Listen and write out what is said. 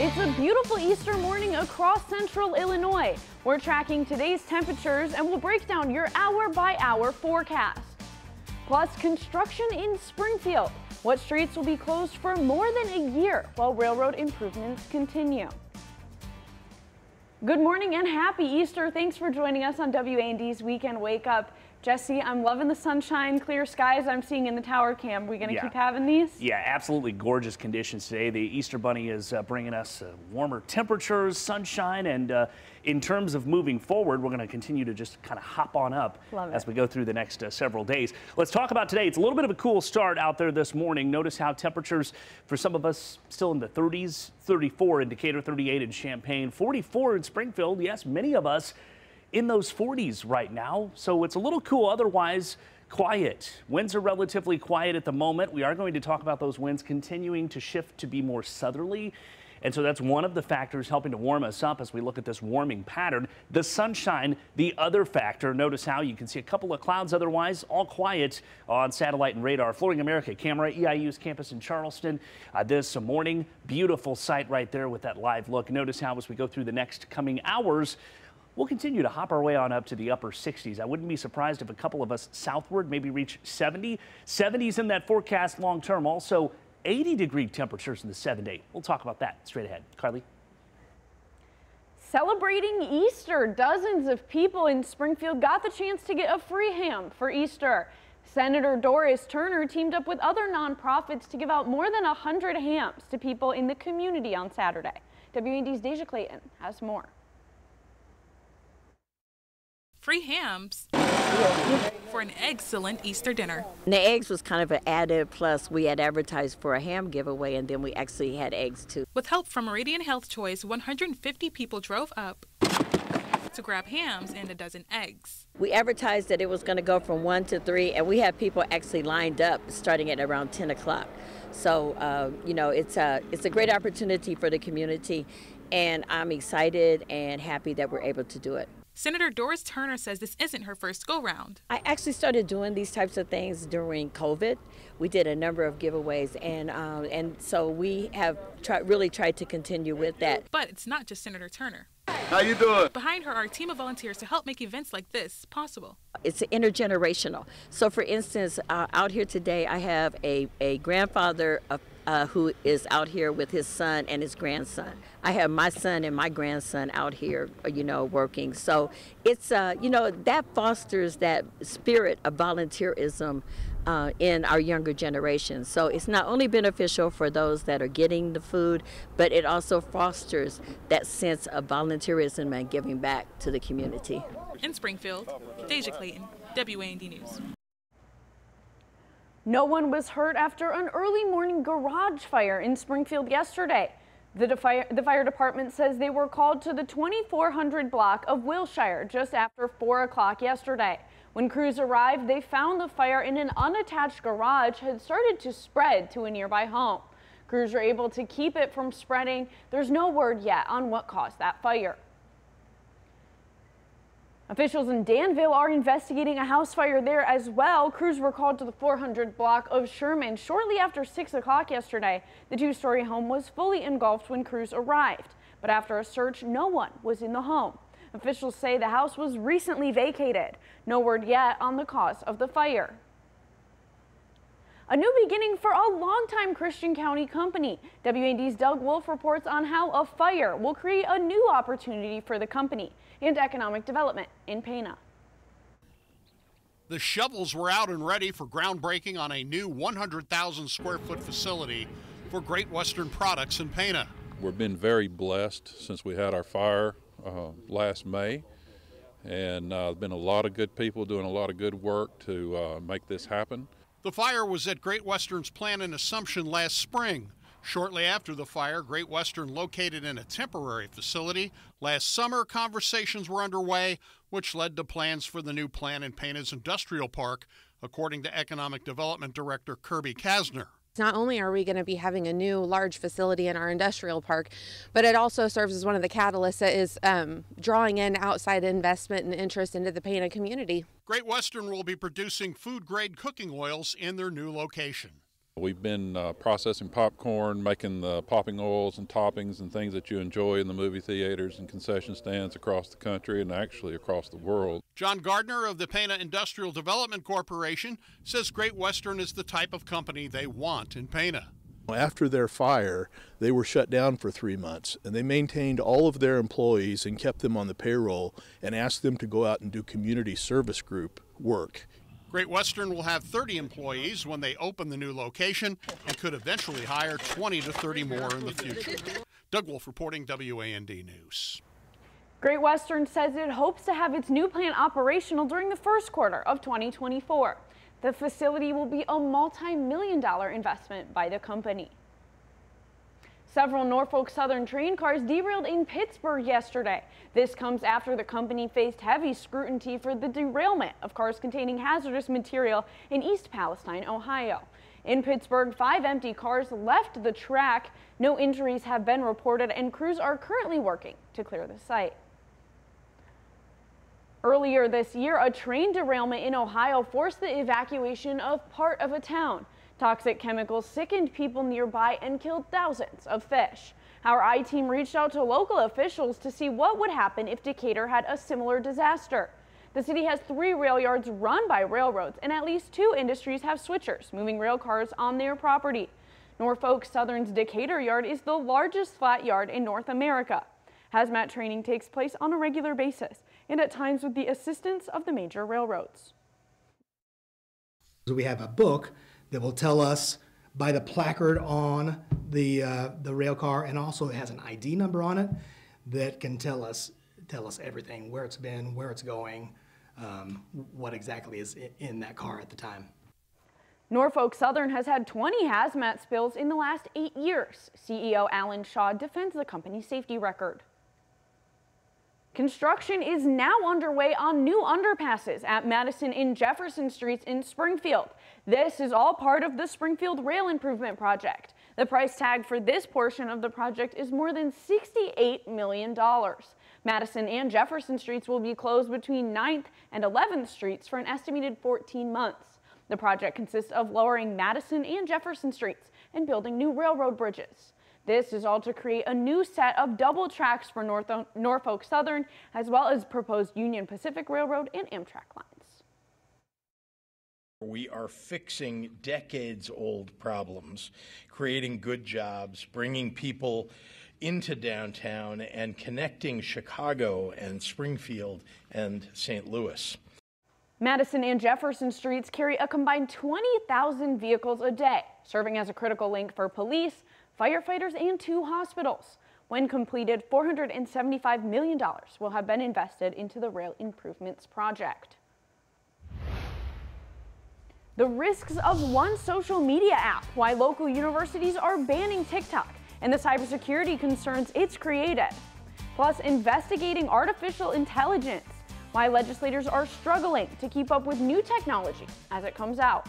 It's a beautiful Easter morning across central Illinois. We're tracking today's temperatures and we'll break down your hour by hour forecast. Plus, construction in Springfield. What streets will be closed for more than a year while railroad improvements continue. Good morning and happy Easter. Thanks for joining us on WAND's Weekend Wake Up. Jesse, I'm loving the sunshine, clear skies I'm seeing in the tower cam. We going to Yeah. keep having these? Yeah, absolutely gorgeous conditions today. The Easter Bunny is uh, bringing us uh, warmer temperatures, sunshine, and uh, in terms of moving forward, we're going to continue to just kind of hop on up Love as it. we go through the next uh, several days. Let's talk about today. It's a little bit of a cool start out there this morning. Notice how temperatures for some of us still in the 30s, 34 in Decatur, 38 in Champaign, 44 in Springfield. Yes, many of us in those 40s right now. So it's a little cool. Otherwise, quiet. Winds are relatively quiet at the moment. We are going to talk about those winds continuing to shift to be more southerly. And so that's one of the factors helping to warm us up as we look at this warming pattern. The sunshine, the other factor. Notice how you can see a couple of clouds otherwise, all quiet on satellite and radar. Flooring America camera, EIU's campus in Charleston. Uh, this morning, beautiful sight right there with that live look. Notice how as we go through the next coming hours, We'll continue to hop our way on up to the upper 60s. I wouldn't be surprised if a couple of us southward maybe reach 70. 70s in that forecast long term. Also 80 degree temperatures in the 7 day. We'll talk about that straight ahead. Carlee? Celebrating Easter, dozens of people in Springfield got the chance to get a free ham for Easter. Senator Doris Turner teamed up with other nonprofits to give out more than 100 hams to people in the community on Saturday. WAND's Deja Clayton has more. Free hams for an excellent Easter dinner. And the eggs was kind of an added plus. We had advertised for a ham giveaway, and then we actually had eggs too. With help from Meridian Health Choice, 150 people drove up to grab hams and a dozen eggs. We advertised that it was going to go from one to three, and we had people actually lined up starting at around 10 o'clock. So, uh, you know, it's a it's a great opportunity for the community, and I'm excited and happy that we're able to do it. Senator Doris Turner says this isn't her first go round. I actually started doing these types of things during COVID. We did a number of giveaways, and um, and so we have try, really tried to continue with that. But it's not just Senator Turner. How you doing? Behind her are a team of volunteers to help make events like this possible. It's intergenerational. So, for instance, uh, out here today, I have a, a grandfather of, uh, who is out here with his son and his grandson. I have my son and my grandson out here, uh, you know, working. So, it's, uh, you know, that fosters that spirit of volunteerism uh, in our younger generation. So it's not only beneficial for those that are getting the food, but it also fosters that sense of volunteerism and giving back to the community. In Springfield, Deja Clayton, WAND News. No one was hurt after an early morning garage fire in Springfield yesterday. The, fire, the fire department says they were called to the 2400 block of Wilshire just after 4 o'clock yesterday. When crews arrived, they found the fire in an unattached garage had started to spread to a nearby home. Crews were able to keep it from spreading. There's no word yet on what caused that fire. Officials in Danville are investigating a house fire there as well. Crews were called to the 400 block of Sherman shortly after 6 o'clock yesterday. The two-story home was fully engulfed when crews arrived, but after a search, no one was in the home. Officials say the house was recently vacated. No word yet on the cause of the fire. A new beginning for a longtime Christian County company. WAND's Doug Wolf reports on how a fire will create a new opportunity for the company and economic development in Pana. The shovels were out and ready for groundbreaking on a new 100,000 square foot facility for Great Western Products in Pana. We've been very blessed since we had our fire uh, last May, and uh, been a lot of good people doing a lot of good work to uh, make this happen. The fire was at Great Western's plant in Assumption last spring. Shortly after the fire, Great Western located in a temporary facility. Last summer, conversations were underway, which led to plans for the new plant in Pana's Industrial Park, according to Economic Development Director Kirby Kasner. Not only are we going to be having a new large facility in our industrial park, but it also serves as one of the catalysts that is um, drawing in outside investment and interest into the Pana community. Great Western will be producing food grade cooking oils in their new location. We've been uh, processing popcorn, making the popping oils and toppings and things that you enjoy in the movie theaters and concession stands across the country and actually across the world. John Gardner of the Pana Industrial Development Corporation says Great Western is the type of company they want in Pana. After their fire, they were shut down for three months and they maintained all of their employees and kept them on the payroll and asked them to go out and do community service group work Great Western will have 30 employees when they open the new location and could eventually hire 20 to 30 more in the future. Doug Wolf reporting WAND News. Great Western says it hopes to have its new plant operational during the first quarter of 2024. The facility will be a multi-million dollar investment by the company. Several Norfolk Southern train cars derailed in Pittsburgh yesterday. This comes after the company faced heavy scrutiny for the derailment of cars containing hazardous material in East Palestine, Ohio. In Pittsburgh, five empty cars left the track. No injuries have been reported and crews are currently working to clear the site. Earlier this year, a train derailment in Ohio forced the evacuation of part of a town. Toxic chemicals sickened people nearby and killed thousands of fish. Our I-team reached out to local officials to see what would happen if Decatur had a similar disaster. The city has three rail yards run by railroads, and at least two industries have switchers moving rail cars on their property. Norfolk Southern's Decatur yard is the largest flat yard in North America. Hazmat training takes place on a regular basis and at times with the assistance of the major railroads. We have a book that will tell us by the placard on the uh, the rail car, and also it has an ID number on it that can tell us tell us everything where it's been, where it's going, um, what exactly is in that car at the time. Norfolk Southern has had 20 hazmat spills in the last eight years. CEO Alan Shaw defends the company's safety record. Construction is now underway on new underpasses at Madison and Jefferson Streets in Springfield. This is all part of the Springfield Rail Improvement Project. The price tag for this portion of the project is more than $68 million. Madison and Jefferson Streets will be closed between 9th and 11th Streets for an estimated 14 months. The project consists of lowering Madison and Jefferson Streets and building new railroad bridges. This is all to create a new set of double tracks for North Norfolk Southern, as well as proposed Union Pacific Railroad and Amtrak lines. We are fixing decades old problems, creating good jobs, bringing people into downtown, and connecting Chicago and Springfield and St. Louis. Madison and Jefferson Streets carry a combined 20,000 vehicles a day, serving as a critical link for police, firefighters, and two hospitals. When completed, $475 million will have been invested into the rail improvements project. The risks of one social media app, why local universities are banning TikTok, and the cybersecurity concerns it's created. Plus, investigating artificial intelligence, why legislators are struggling to keep up with new technology as it comes out.